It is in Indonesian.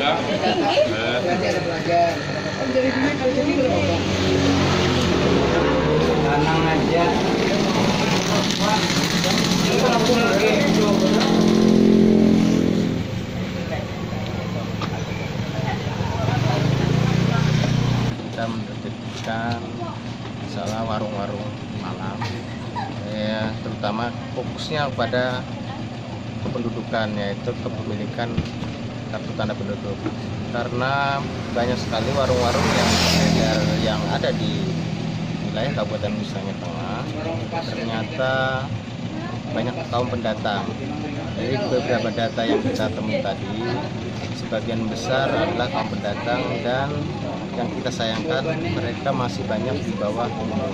Kita menertibkan masalah warung-warung malam. Ya terutama fokusnya pada kependudukan yaitu kepemilikan kartu tanda penduduk karena banyak sekali warung-warung yang yang ada di wilayah Kabupaten Nusa Tengah ternyata banyak kaum pendatang dari beberapa data yang kita temui tadi sebagian besar adalah kaum pendatang dan yang kita sayangkan mereka masih banyak di bawah umur.